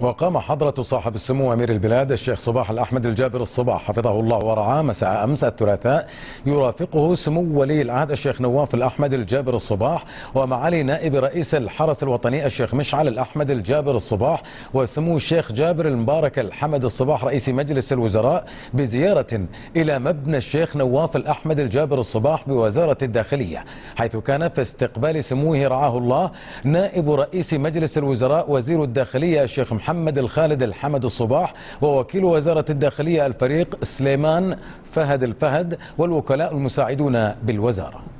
وقام حضرة صاحب السمو أمير البلاد الشيخ صباح الأحمد الجابر الصباح حفظه الله ورعاه مساء أمس الثلاثاء يرافقه سمو ولي العهد الشيخ نواف الأحمد الجابر الصباح ومعالي نائب رئيس الحرس الوطني الشيخ مشعل الأحمد الجابر الصباح وسمو الشيخ جابر المبارك الحمد الصباح رئيس مجلس الوزراء بزيارة إلى مبنى الشيخ نواف الأحمد الجابر الصباح بوزارة الداخلية حيث كان في استقبال سموه رعاه الله نائب رئيس مجلس الوزراء وزير الداخلية الشيخ محمد الخالد الحمد الصباح ووكيل وزارة الداخلية الفريق سليمان فهد الفهد والوكلاء المساعدون بالوزارة.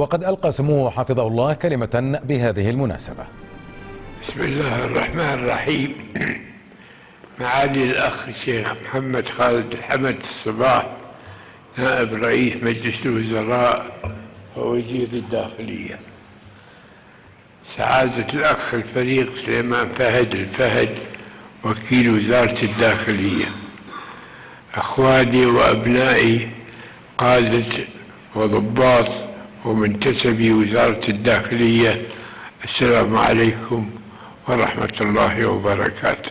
وقد ألقى سموه حفظه الله كلمة بهذه المناسبة. بسم الله الرحمن الرحيم. معالي الأخ الشيخ محمد خالد الحمد الصباح نائب رئيس مجلس الوزراء ووزير الداخلية. سعادة الأخ الفريق سليمان فهد الفهد وكيل وزارة الداخلية. أخواني وأبنائي قادة وضباط ومنتسبي وزارة الداخلية. السلام عليكم ورحمة الله وبركاته.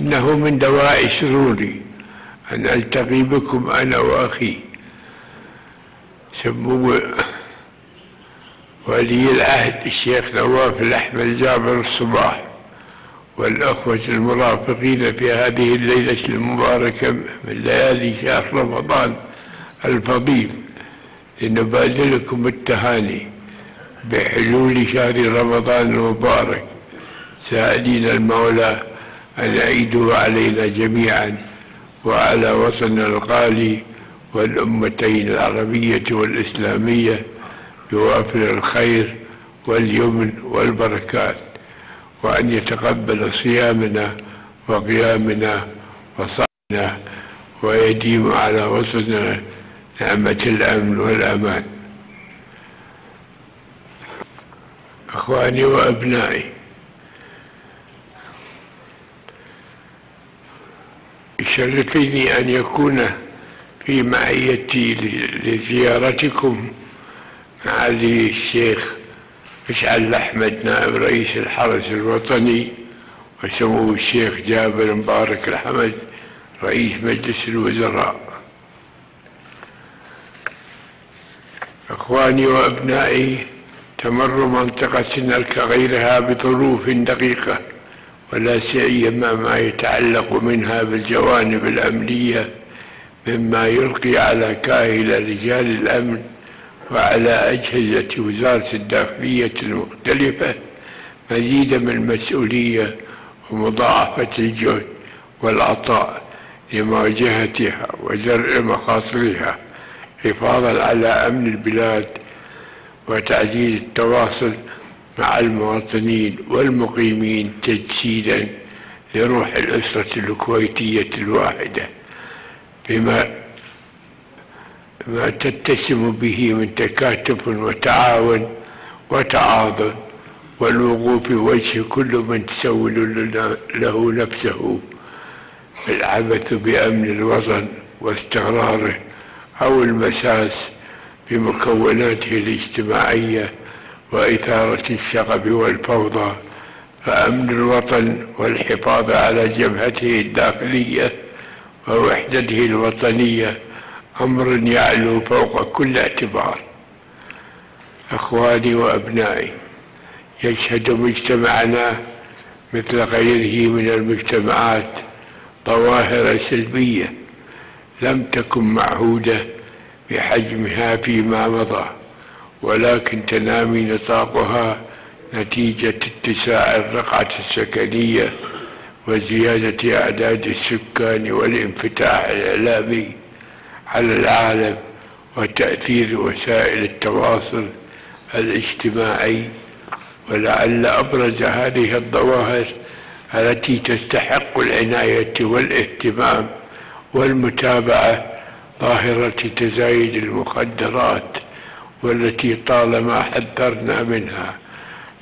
إنه من دواء سروري أن ألتقي بكم أنا وأخي سمو ولي العهد الشيخ نواف الأحمد جابر الصباح والأخوة المرافقين في هذه الليلة المباركة من ليالي شهر رمضان الفضيل. لنبادلكم التهاني بحلول شهر رمضان المبارك. سائلين المولى أن يعيده علينا جميعا وعلى وطننا الغالي والأمتين العربية والإسلامية بوافر الخير واليمن والبركات. وأن يتقبل صيامنا وقيامنا وصائنا ويديم على وطننا نعمة الأمن والأمان. أخواني وأبنائي يشرفني أن يكون في معيتي لزيارتكم معالي الشيخ مشعل أحمد نائب رئيس الحرس الوطني وسمو الشيخ جابر مبارك الحمد رئيس مجلس الوزراء. إخواني وأبنائي تمر منطقتنا كغيرها بظروف دقيقة ولا سيما ما يتعلق منها بالجوانب الأمنية مما يلقي على كاهل رجال الأمن وعلى أجهزة وزارة الداخلية المختلفة مزيد من المسؤولية ومضاعفة الجهد والعطاء لمواجهتها وزرع مخاطرها حفاظا على أمن البلاد وتعزيز التواصل مع المواطنين والمقيمين تجسيدا لروح الأسرة الكويتية الواحدة بما ما تتسم به من تكاتف وتعاون وتعاضد والوقوف وجه كل من تسول له نفسه. العبث بأمن الوطن واستقراره أو المساس بمكوناته الاجتماعية وإثارة الشغب والفوضى فأمن الوطن والحفاظ على جبهته الداخلية ووحدته الوطنية أمر يعلو فوق كل اعتبار. أخواني وأبنائي يشهد مجتمعنا مثل غيره من المجتمعات ظواهر سلبية لم تكن معهودة بحجمها فيما مضى ولكن تنامي نطاقها نتيجة اتساع الرقعة السكنية وزيادة أعداد السكان والانفتاح الإعلامي على العالم وتأثير وسائل التواصل الاجتماعي. ولعل أبرز هذه الظواهر التي تستحق العناية والإهتمام. والمتابعة ظاهرة تزايد المخدرات والتي طالما حذرنا منها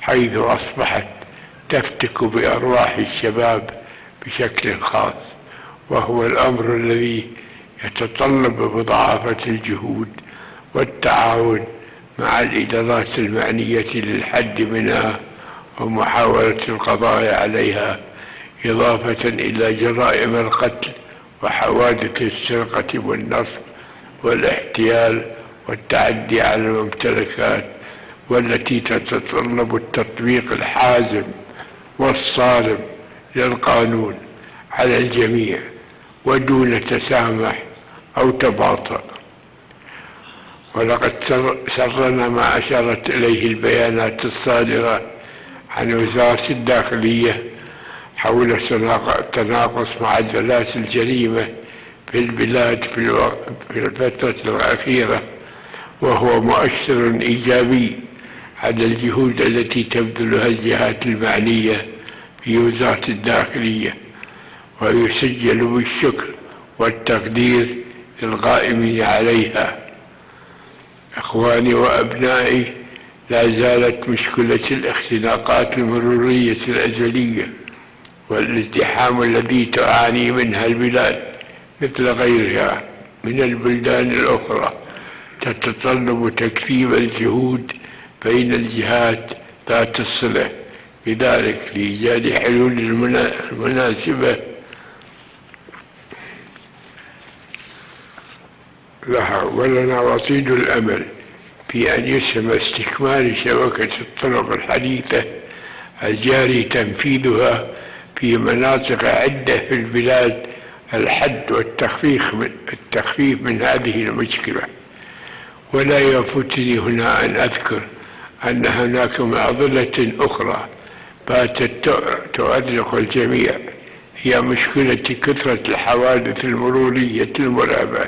حيث أصبحت تفتك بأرواح الشباب بشكل خاص وهو الأمر الذي يتطلب مضاعفة الجهود والتعاون مع الإدارات المعنية للحد منها ومحاولة القضاء عليها إضافة إلى جرائم القتل وحوادث السرقة والنصب والاحتيال والتعدي على الممتلكات والتي تتطلب التطبيق الحازم والصارم للقانون على الجميع ودون تسامح أو تباطؤ. ولقد سرنا ما أشارت إليه البيانات الصادرة عن وزارة الداخلية حول تناقص معدلات الجريمة في البلاد في الفترة الأخيرة وهو مؤشر إيجابي على الجهود التي تبذلها الجهات المعنية في وزارة الداخلية ويسجل بالشكر والتقدير للقائمين عليها. إخواني وأبنائي لا زالت مشكلة الاختناقات المرورية الأزلية والازدحام الذي تعاني منها البلاد مثل غيرها من البلدان الأخرى. تتطلب تكثيف الجهود بين الجهات ذات الصلة بذلك لإيجاد حلول المناسبة. لها ولنا وصيد الأمل في أن يسهم استكمال شبكة الطرق الحديثة الجاري تنفيذها في مناطق عدة في البلاد الحد والتخفيف من التخفيف من هذه المشكلة. ولا يفوتني هنا أن أذكر أن هناك معضلة أخرى باتت تؤرق الجميع. هي مشكلة كثرة الحوادث المرورية المرعبة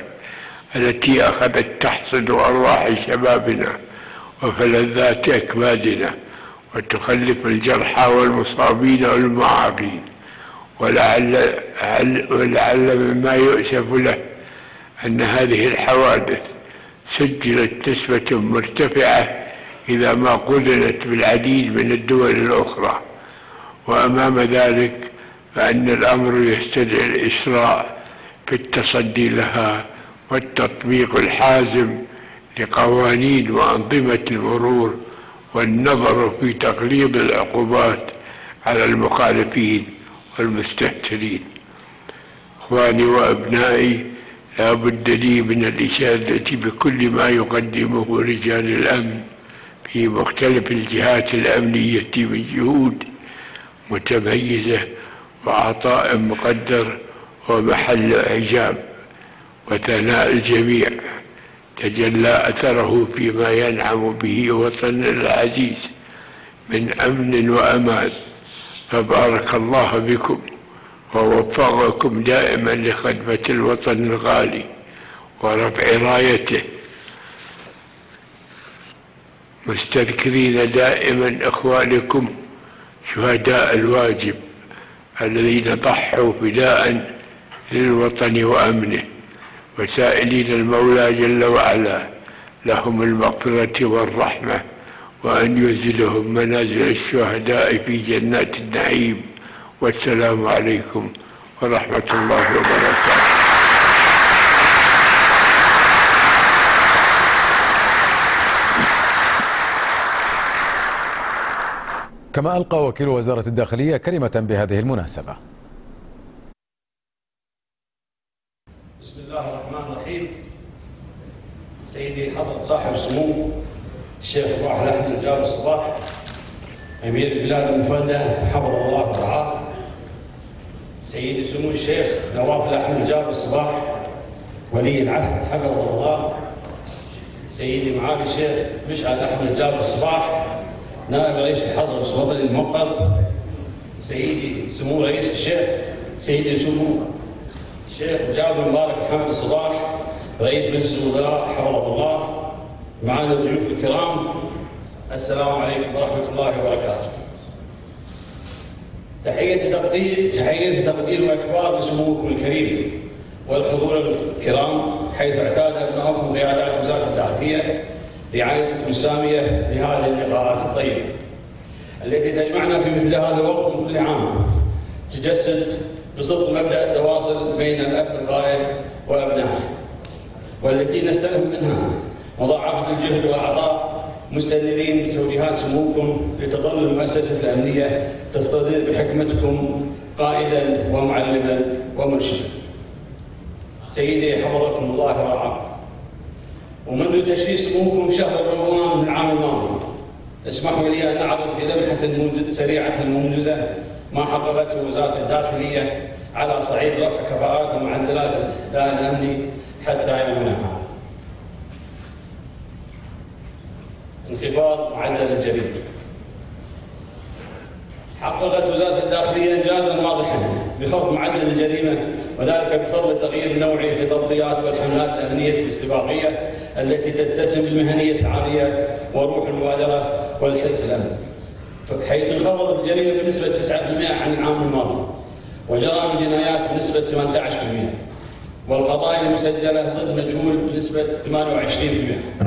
التي أخذت تحصد أرواح شبابنا وفلذات أكبادنا وتخلف الجرحى والمصابين والمعاقين. ولعل ولعل مما يؤسف له أن هذه الحوادث سجلت نسبة مرتفعة إذا ما قرنت بالعديد من الدول الأخرى. وأمام ذلك فأن الأمر يستدعي الإسراع في التصدي لها والتطبيق الحازم لقوانين وأنظمة المرور والنظر في تقليد العقوبات على المخالفين والمستهترين. إخواني وأبنائي لا بد لي من الإشادة بكل ما يقدمه رجال الأمن في مختلف الجهات الأمنية من جهود متميزة وعطاء مقدر ومحل إعجاب وثناء الجميع. تجلى أثره فيما ينعم به وطننا العزيز من أمن وأمان. فبارك الله بكم ووفقكم دائما لخدمة الوطن الغالي ورفع رايته. مستذكرين دائما إخوانكم شهداء الواجب الذين ضحوا فداء للوطن وأمنه. وسائلين المولى جل وعلا لهم المغفرة والرحمة وأن ينزلهم منازل الشهداء في جنات النعيم. والسلام عليكم ورحمة الله وبركاته. كما ألقى وكيل وزارة الداخلية كلمة بهذه المناسبة. بسم الله الرحمن الرحيم. سيدي حضرة صاحب السمو الشيخ صباح الأحمد الجار الصباح أمير البلاد المفردة حفظه الله ورعاه سيدي سمو الشيخ نواف الأحمد الجار الصباح ولي العهد حفظه الله. سيدي معالي الشيخ مشعل أحمد الجار الصباح نائب رئيس الحضر الوطني الموقر سيدي سمو رئيس الشيخ سيدي سمو الشيخ جابر مبارك حمد الصباح رئيس مجلس الوزراء حفظه الله معنا الضيوف الكرام السلام عليكم ورحمة الله وبركاته. تحية تقدير تحية تقدير واكبار لسموكم الكريم والحضور الكرام حيث اعتاد ابنائكم قيادات وزارة الداخليه رعايتكم السامية لهذه اللقاءات الطيبة التي تجمعنا في مثل هذا الوقت من كل عام تجسد بصدق مبدأ التواصل بين الأب القائد وأبنائه والتي نستلهم منها مضاعفة الجهد والعطاء مستنيرين بتوجيهات سموكم لتظل المؤسسة الأمنية تستضيف بحكمتكم قائدا ومعلما ومرشدا. سيدي حفظكم الله ورعاكم. ومنذ تشريف سموكم شهر رمضان من العام الماضي اسمحوا لي أن أعرض في لمحة سريعة موجزه ما حققته وزارة الداخلية على صعيد رفع كفاءات ومعدلات الاداء الأمني حتى يومنا هذا. انخفاض معدل الجريمه. حققت وزارة الداخلية انجازا واضحا بخفض معدل الجريمة وذلك بفضل التغيير النوعي في الضبطيات والحملات الأمنية الاستباقية التي تتسم بالمهنية العالية وروح المبادرة والحس الأمني. حيث انخفضت الجريمة بنسبة 9% عن العام الماضي وجرائم الجنايات بنسبة 18% والقضايا المسجلة ضد مجهول بنسبة 28%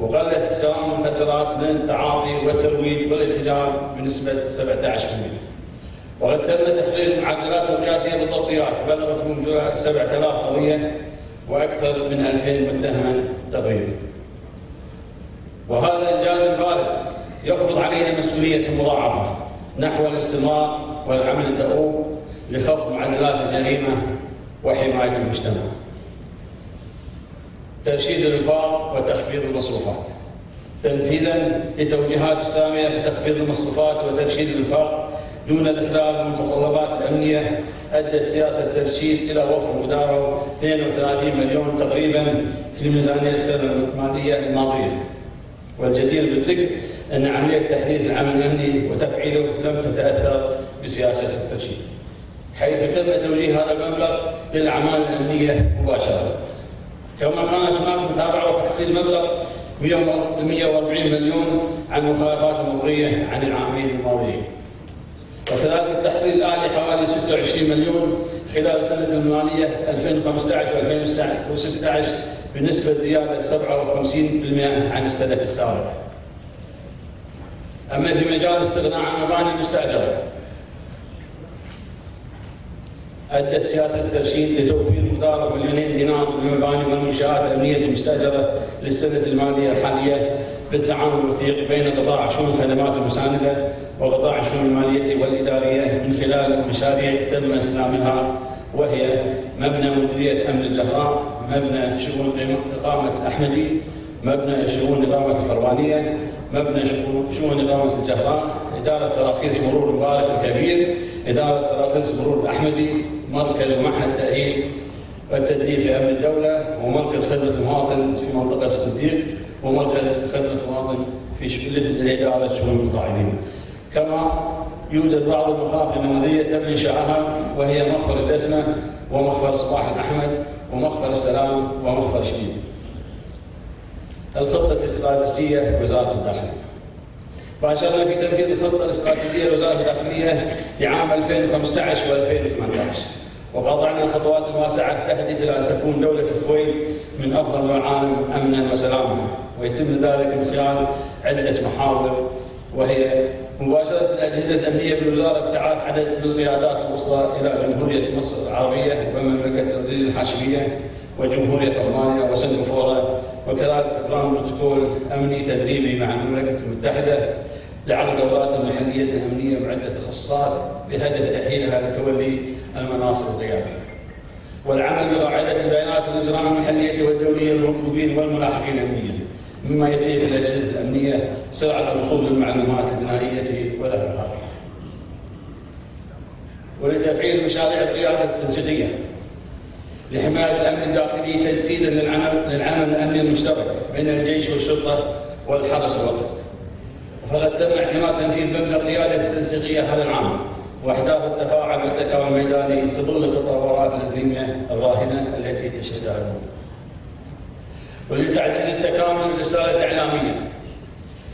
وقلت جرائم المخدرات من التعاطي والترويج والاتجار بنسبة 17%. وقد تم تحقيق المعدلات القياسية بالتطبيقات بلغت من 7000 قضية وأكثر من 2000 متهما تقريبا. وهذا إنجاز بارز يفرض علينا مسؤولية مضاعفة نحو الاستمرار والعمل الدؤوب لخفض معدلات الجريمة وحماية المجتمع. ترشيد الإنفاق وتخفيض المصروفات. تنفيذا لتوجيهات السامية بتخفيض المصروفات وترشيد الإنفاق دون الإخلال بالمتطلبات الأمنية أدت سياسة الترشيد إلى وفر مقداره 32 مليون تقريبا في الميزانية السنة الماليه الماضية. والجدير بالذكر أن عملية تحديث العمل الأمني وتفعيله لم تتأثر بسياسة الترشيد. حيث تم توجيه هذا المبلغ للأعمال الأمنية مباشرة. كما كانت هناك متابعة وتحصيل مبلغ 140 مليون عن مخالفات مروريه عن العامين الماضيين. وكذلك التحصيل الآلي حوالي 26 مليون خلال السنة المالية 2015 و2016 بنسبة زيادة 57% عن السنة السابقة. أما في مجال الاستغناء عن المباني المستأجرة أدت سياسة الترشيد لتوفير مقدار مليونين دينار من المباني والمنشآت الأمنية المستأجرة للسنة المالية الحالية بالتعاون الوثيق بين قطاع شؤون الخدمات المساندة وقطاع الشؤون المالية والإدارية من خلال مشاريع تم إسلامها وهي مبنى مديرية أمن الجهراء مبنى شؤون إقامة الأحمدي مبنى شؤون إقامة الفربانية مبنى شؤون إقامة الجهران إدارة تراخيص مرور مبارك الكبير إدارة تراخيص مرور الأحمدي مركز ومعهد تأهيل والتدريب في أمن الدولة ومركز خدمة المواطن في منطقة الصديق ومركز خدمة المواطن في إدارة شؤون المتقاعدين كما يوجد بعض المخافر النموذجية تم إنشائها وهي مخفر الدسمة ومخفر صباح الأحمد ومخفر السلام ومخفر شبيب الخطة الاستراتيجية لوزارة الداخلية. باشرنا في تنفيذ الخطة الاستراتيجية لوزارة الداخلية لعام 2015 و2018 وقطعنا خطوات واسعة تهدف إلى أن تكون دولة الكويت من أفضل العالم أمنا وسلاما ويتم ذلك من خلال عدة محاور وهي مباشرة الأجهزة الأمنية بالوزارة ابتعاث عدد من القيادات الوسطى إلى جمهورية مصر العربية ومملكة الأردن الحاشمية وجمهورية ألمانيا وسنغافورة وكذلك إبرام بروتوكول أمني تدريبي مع المملكة المتحدة لعقد دورات المحلية الأمنية بعدة تخصصات بهدف تأهيلها لتولي المناصب القيادية. والعمل بقاعدة البيانات والإجرام المحلية والدولية للمطلوبين والملاحقين أمنيا مما يتيح للأجهزة الأمنية سرعة الوصول للمعلومات الجنائية والإرهابية. ولتفعيل مشاريع القيادة التنسيقية لحماية الأمن الداخلي تجسيدا للعمل, الأمني المشترك بين الجيش والشرطة والحرس الوطني. فقد تم اعتماد تنفيذ مبنى القيادة التنسيقية هذا العام وأحداث التفاعل والتكامل الميداني في ظل التطورات الاقليميه الراهنة التي تشهدها المنطقة. ولتعزيز التكامل رسالة إعلامية.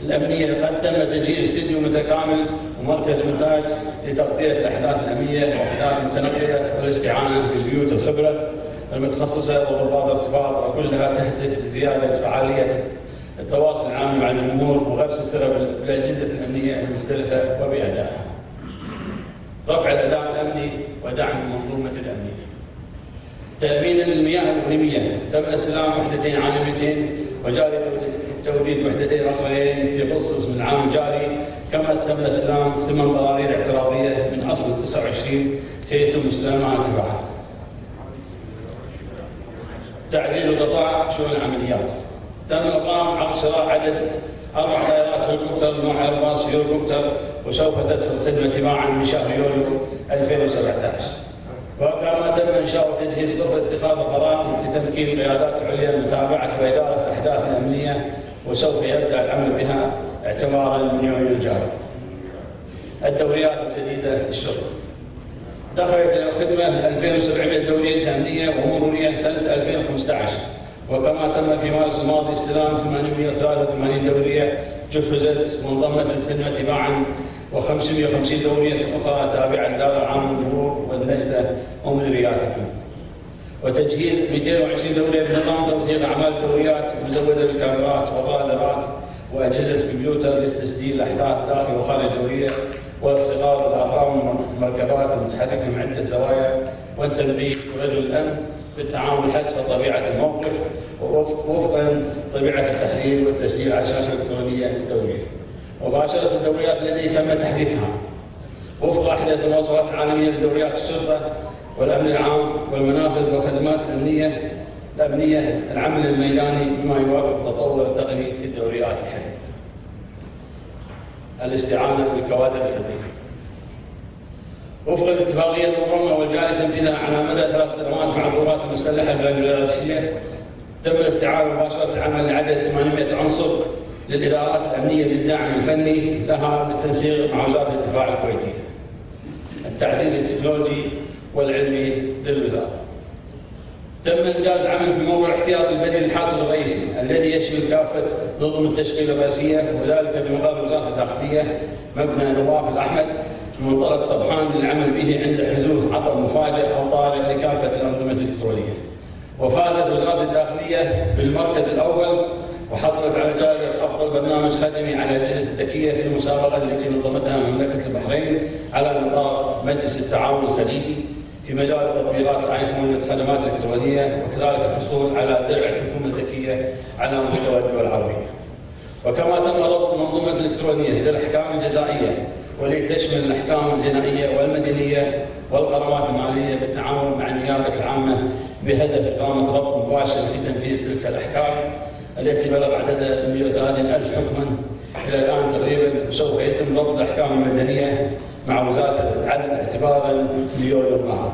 الأمنية قد تم تجهيز استديو متكامل ومركز منتاج لتغطية الأحداث الأمنية وأحداث متنقلة والاستعانة بالبيوت الخبرة. المتخصصة وضباط الارتباط وكلها تهدف لزيادة فعالية التواصل العام مع الجمهور وغرس الثقة بالأجهزة الأمنية المختلفة وبأدائها. رفع الأداء الأمني ودعم المنظومه الأمنية. تامينا للمياه الأقليمية تم استلام وحدتين عالميتين وجاري توريد وحدتين آخرين في قصص من العام الجاري كما تم استلام ثمان ضرارير اعتراضية من أصل 29 سيتم استلامها تبعها. تعزيز القطاع شؤون العمليات. تم اقام عقد شراء عدد أربع طائرات هليكوبتر نوع ايرباص هليكوبتر وسوف تدخل الخدمة تباعا من شهر يوليو 2017. وكما تم إنشاء وتجهيز غرفة اتخاذ القرار لتمكين القيادات العليا من متابعه وإدارة الأحداث الأمنية وسوف يبدأ العمل بها اعتبارا من يوم الجاري. الدوريات الجديدة للشرطه. دخلت إلى الخدمة 2700 دورية امنيه ومروريه سنة 2015 وكما تم في مارس الماضي استلام 883 دورية جهزت وانضمت للخدمه تباعا و550 دورية أخرى تابعة لدار العام للمرور والنجدة ومديريات الامن. وتجهيز 220 دورية بنظام توثيق أعمال الدوريات مزودة بالكاميرات والرادارات وأجهزة كمبيوتر لتسجيل الاحداث داخل وخارج الدورية والتقاط الارقام المركبات المتحركه من عدة زوايا والتنبيه ورجل الأمن بالتعامل حسب طبيعة الموقف ووفقا طبيعة التحليل والتسجيل على الشاشه الالكترونيه الدوريه. وباشرت الدوريات التي تم تحديثها وفق أحدث المواصفات العالمية لدوريات الشرطة والأمن العام والمنافذ والخدمات الأمنية الأمنية العمل الميداني بما يواكب التطور التقني في الدوريات الحديثة. الاستعانة بالكوادر الفنيه. وفق الاتفاقيه المبرمه والجاري تنفيذها على مدى ثلاث سنوات مع القوات المسلحة البنغلاديشية تم الاستعانه مباشرة العمل لعدد 800 عنصر للإدارات الأمنية للدعم الفني لها بالتنسيق مع وزارة الدفاع الكويتية. التعزيز التكنولوجي والعلمي للوزارة. تم إنجاز عمل في موضوع الاحتياط البدني الحاصل الرئيسي الذي يشمل كافة نظم التشغيل الرئيسية وذلك بمقر وزارة الداخلية مبنى نواف الأحمد منطقه صبحان للعمل به عند حدوث عطل مفاجئ أو طارئ لكافة الأنظمة الإلكترونية. وفازت وزارة الداخلية بالمركز الأول وحصلت على جائزة أفضل برنامج خدمي على الأجهزة الذكية في المسابقة التي نظمتها مملكة البحرين على نطاق مجلس التعاون الخليجي في مجال تطبيقات الايفون للخدمات الإلكترونية وكذلك الحصول على درع الحكومة الذكيه على مستوى الدول العربية. وكما تم ربط المنظومة الإلكترونية للأحكام الجزائية والتي تشمل الأحكام الجنائية والمدنية والغرامات الماليه بالتعاون مع النيابة العامة بهدف إقامة ربط مباشر في تنفيذ تلك الأحكام التي بلغ عددها 130 ألف حكما إلى الآن تقريبا وسوف يتم ربط الأحكام المدنية مع وزارة العدل اعتبارا من يوم الماضي.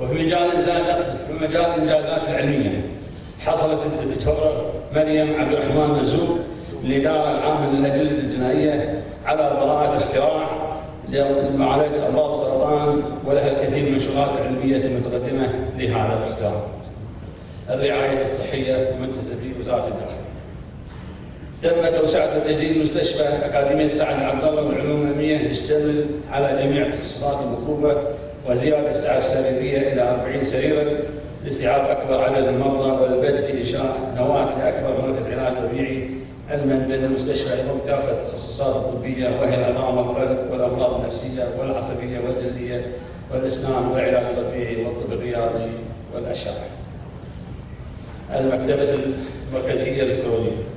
وفي مجال في مجال الانجازات العلميه حصلت الدكتورة مريم عبد الرحمن مرزوق الاداره العامه للأدلة الجنائيه على براءة اختراع لمعالجة أمراض السرطان ولها الكثير من الشغلات العلمية المتقدمه لهذا الاختراع. الرعاية الصحية المنتجه بوزاره الداخلية. تم توسعة وتجديد مستشفى أكاديمية سعد عبد الله والعلوم العلمية يشتمل على جميع التخصصات المطلوبة وزيادة السعة السريرية إلى 40 سريرا لاستيعاب أكبر عدد من المرضى والبدء في إنشاء نواة لأكبر مركز علاج طبيعي علما بأن المستشفى يضم كافة التخصصات الطبية وهي العظام والقلب والأمراض النفسية والعصبية والجلدية والأسنان والعلاج الطبيعي والطب الرياضي والأشعة. المكتبة المركزية الإلكترونية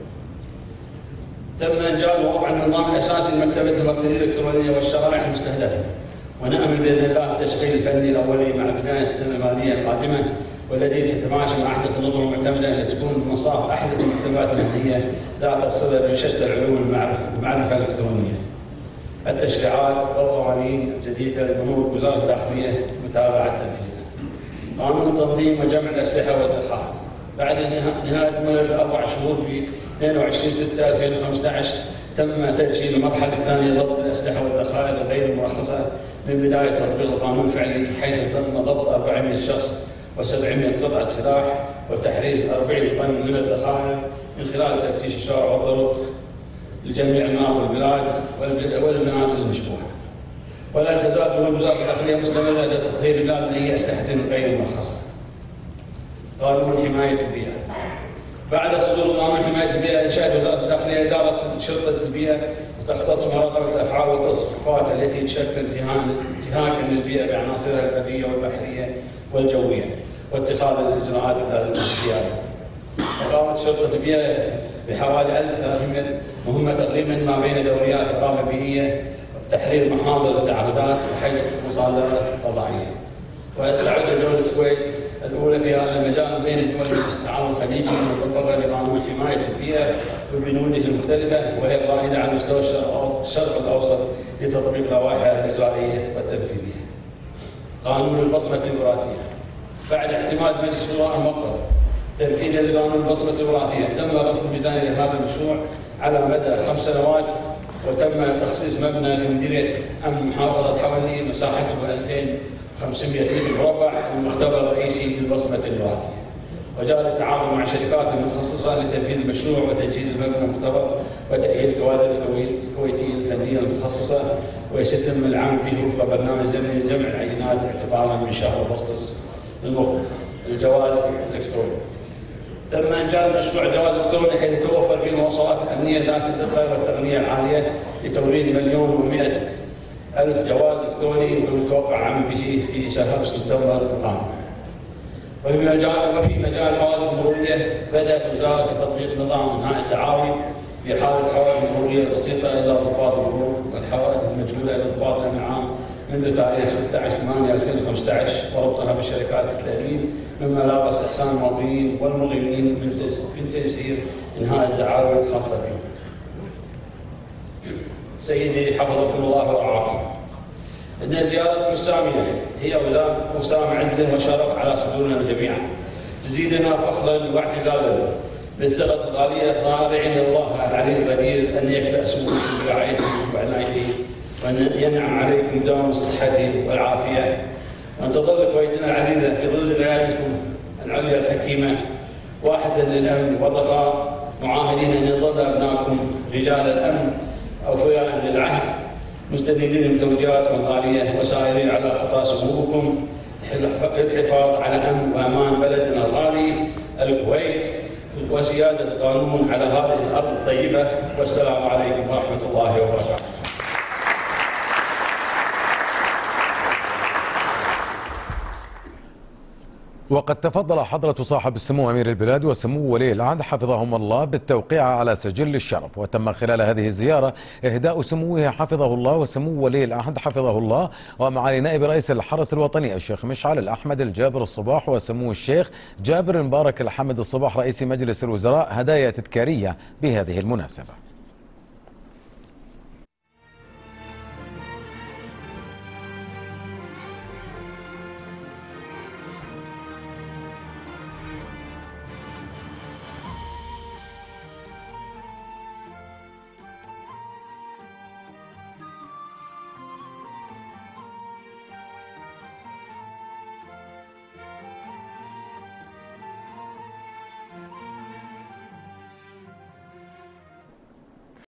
تم إنجاز وضع النظام الأساسي للمكتبه المركزيه الإلكترونية والشرائح المستهدفة ونأمل بإذن الله التشغيل الفني الأولي مع بناء السنة الماليه القادمة والتي تتماشى مع أحدث النظم المعتمدة التي تكون بمصاف أحدث المكتبات المهنية ذات الصله بشتى العلوم المعرفة الإلكترونية. التشريعات والقوانين الجديدة لبنوك وزارة الداخلية متابعة تنفيذها. قانون تنظيم وجمع الأسلحة والذخائر بعد نهاية مدة أربع شهور في 22 6 2015 تم تأجيل المرحلة الثانية ضبط الأسلحة والذخائر غير المرخصة من بداية تطبيق القانون الفعلي حيث تم ضبط 400 شخص و700 قطعة سلاح وتحريز 40 طن من الذخائر من خلال تفتيش الشوارع والطرق لجميع مناطق البلاد والمنازل المشبوهة. ولا تزال جهود وزارة الداخلية مستمرة لتطهير البلاد من أي أسلحة غير مرخصة. قانون حماية البيئة بعد صدور قانون حماية البيئة انشات وزارة الداخلية إدارة شرطة البيئة وتختص مراقبة الأفعال والتصرفات التي تشكل انتهاكا للبيئة بعناصرها البريه والبحرية والجوية واتخاذ الإجراءات اللازمه للقياده. وقامت شرطة البيئة بحوالي 1300 مهمة تقريبا ما بين دوريات إقامة بيئية تحرير محاضر التعهدات وحجز مصادره قضائية. وتعد دوله الكويت الأولى في هذا المجال بين دول مجلس التعاون الخليجي المطبقه لقانون حماية البيئة وبنوده المختلفه وهي الرائده على مستوى الشرق الأوسط لتطبيق لوائحها الاجرائيه والتنفيذية. قانون البصمة الوراثية بعد اعتماد مجلس الوزراء المؤقت تنفيذا لقانون البصمة الوراثية تم رصد الميزانيه لهذا المشروع على مدى خمس سنوات وتم تخصيص مبنى في مديريه أمن محافظة حولي مساحته 2000 500 متر مربع المختبر الرئيسي للبصمة الوراثية وجاء التعاون مع شركات متخصصة لتنفيذ المشروع وتجهيز المبنى المختبر وتأهيل الكوادر الكويتية الفنية المتخصصة وسيتم العمل به وفق برنامج زمني لجمع العينات اعتبارا من شهر أغسطس المقبل الجواز الإلكتروني. تم إنجاز مشروع جواز إلكتروني حيث توفر فيه المواصلات الامنيه ذات الدقة والتقنية العالية لتوريد مليون و100 ألف جواز إلكتروني والمتوقع عمل به في شهر سبتمبر القادم. وفي مجال وفي مجال الحوادث المرورية بدأت وزارة تطبيق نظام نهاء الدعاوي حادث حوادث مرورية بسيطة إلى ضباط المرور والحوادث المجهولة إلى ضباط العام منذ تاريخ 16 8 2015 وربطها بشركات التأمين مما لاقى استحسان المواطنين والمقيمين من تيسير إنهاء الدعاوي الخاصة بهم. سيدي حفظكم الله ورعاكم إن زيارتكم الساميه هي وسام عز وشرف على صدورنا جميعا. تزيدنا فخرا واعتزازا. بالثقة الغالية ضارعين الله العلي القدير أن يكلأ اسمكم برعايته وعنايته وأن ينعم عليكم دوام الصحة والعافية. وأن تظل كويتنا العزيزة في ظل رعايتكم العليا الحكيمة. واحة للأمن والرخاء. معاهدين أن يظل أبنائكم رجال الأمن. أوفياء للعهد مستدلين بتوجيهات الغالية وسائرين على خطى سموكم للحفاظ على أمن وأمان بلدنا الغالي الكويت وسيادة القانون على هذه الأرض الطيبة. والسلام عليكم ورحمة الله وبركاته. وقد تفضل حضرة صاحب السمو أمير البلاد وسمو ولي العهد حفظهم الله بالتوقيع على سجل الشرف وتم خلال هذه الزيارة إهداء سموه حفظه الله وسمو ولي العهد حفظه الله ومعالي نائب رئيس الحرس الوطني الشيخ مشعل الأحمد الجابر الصباح وسمو الشيخ جابر مبارك الحمد الصباح رئيس مجلس الوزراء هدايا تذكارية بهذه المناسبة.